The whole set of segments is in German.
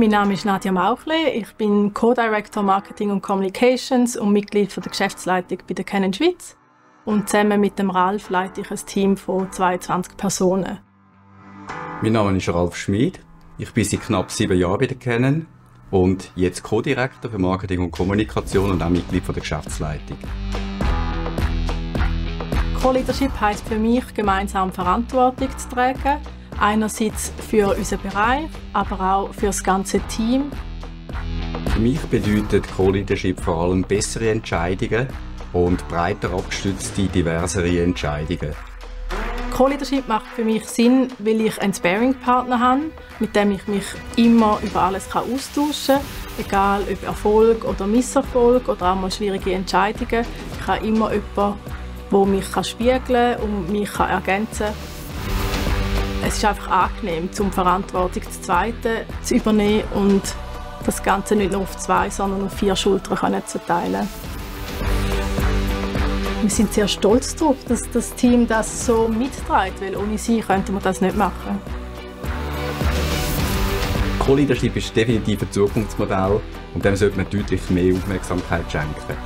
Mein Name ist Nadja Mauchle. Ich bin Co-Director Marketing und Communications und Mitglied der Geschäftsleitung bei der Canon Schweiz. Und zusammen mit dem Ralf leite ich ein Team von 22 Personen. Mein Name ist Ralf Schmid. Ich bin seit knapp sieben Jahren bei der Canon und jetzt Co-Direktor für Marketing und Kommunikation und auch Mitglied der Geschäftsleitung. Co-Leadership heisst für mich, gemeinsam Verantwortung zu tragen. Einerseits für unseren Bereich, aber auch für das ganze Team. Für mich bedeutet Co-Leadership vor allem bessere Entscheidungen und breiter abgestützte, diversere Entscheidungen. Co-Leadership macht für mich Sinn, weil ich einen Sparing-Partner habe, mit dem ich mich immer über alles austauschen kann. Egal ob Erfolg oder Misserfolg oder auch mal schwierige Entscheidungen. Ich habe immer jemanden, der mich spiegeln kann und mich ergänzen kann. Es ist einfach angenehm, zum Verantwortung zu zweiten zu übernehmen und das Ganze nicht nur auf zwei, sondern auf vier Schultern zu teilen. Wir sind sehr stolz darauf, dass das Team das so mitträgt, weil ohne sie könnten wir das nicht machen. Co-Leadership ist definitiv ein Zukunftsmodell und dem sollte man deutlich mehr Aufmerksamkeit schenken.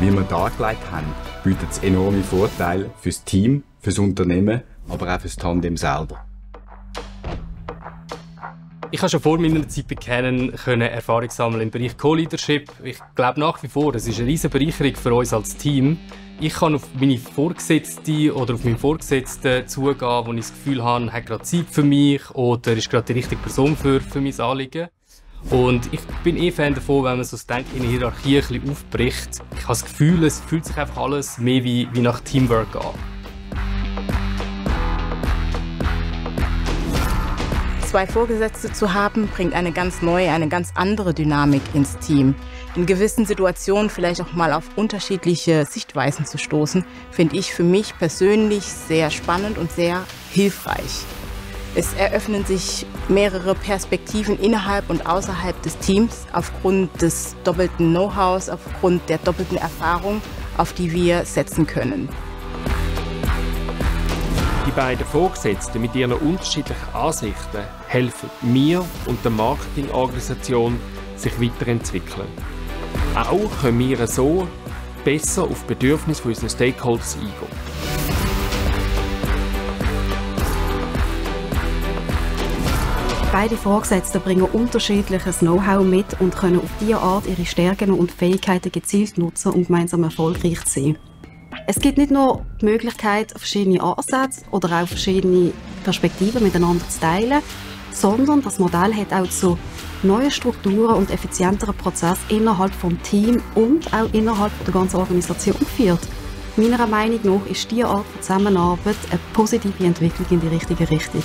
Wie wir dargelegt haben, bietet es enorme Vorteile fürs Team, fürs Unternehmen, aber auch fürs Tandem selber. Ich habe schon vor meiner Zeit bei Canon Erfahrung sammeln im Bereich Co-Leadership. Ich glaube nach wie vor, es ist eine riesige Bereicherung für uns als Team ich kann auf meine Vorgesetzte oder auf meinen Vorgesetzten zugehen, wo ich das Gefühl habe, er hat gerade Zeit für mich oder ist gerade die richtige Person für, für mein Anliegen. Und ich bin eh Fan davon, wenn man so das Denken in der Hierarchie ein bisschen aufbricht. Ich habe das Gefühl, es fühlt sich einfach alles mehr wie, wie nach Teamwork an. Zwei Vorgesetzte zu haben, bringt eine ganz neue, eine ganz andere Dynamik ins Team in gewissen Situationen vielleicht auch mal auf unterschiedliche Sichtweisen zu stoßen, finde ich für mich persönlich sehr spannend und sehr hilfreich. Es eröffnen sich mehrere Perspektiven innerhalb und außerhalb des Teams aufgrund des doppelten Know-hows, aufgrund der doppelten Erfahrung, auf die wir setzen können. Die beiden Vorgesetzten mit ihren unterschiedlichen Ansichten helfen mir und der Marketingorganisation, sich weiterentwickeln. Auch können wir so besser auf die Bedürfnisse unserer Stakeholders eingehen. Beide Vorgesetzten bringen unterschiedliches Know-how mit und können auf diese Art ihre Stärken und Fähigkeiten gezielt nutzen, um gemeinsam erfolgreich zu sein. Es gibt nicht nur die Möglichkeit, verschiedene Ansätze oder auch verschiedene Perspektiven miteinander zu teilen, sondern das Modell hat auch zu neue Strukturen und effizienteren Prozesse innerhalb des Teams und auch innerhalb der ganzen Organisation geführt. Meiner Meinung nach ist diese Art von Zusammenarbeit eine positive Entwicklung in die richtige Richtung.